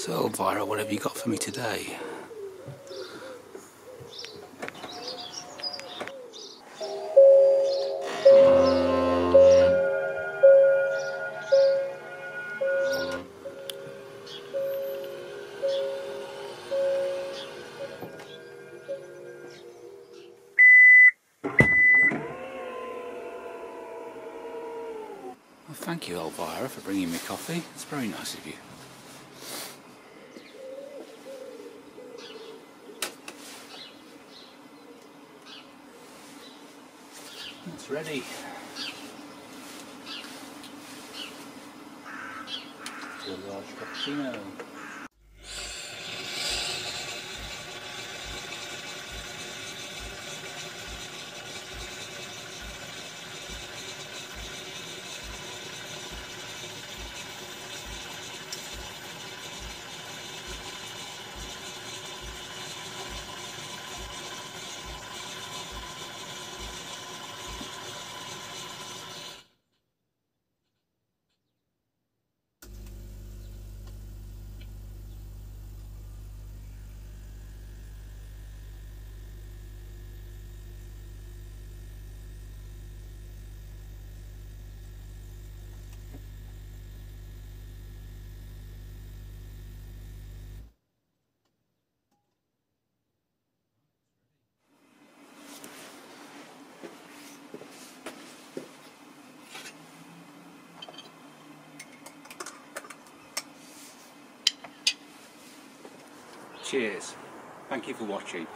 So, Elvira, what have you got for me today? Thank you, Elvira, for bringing me coffee. It's very nice of you. It's ready. A large cappuccino. Cheers. Thank you for watching.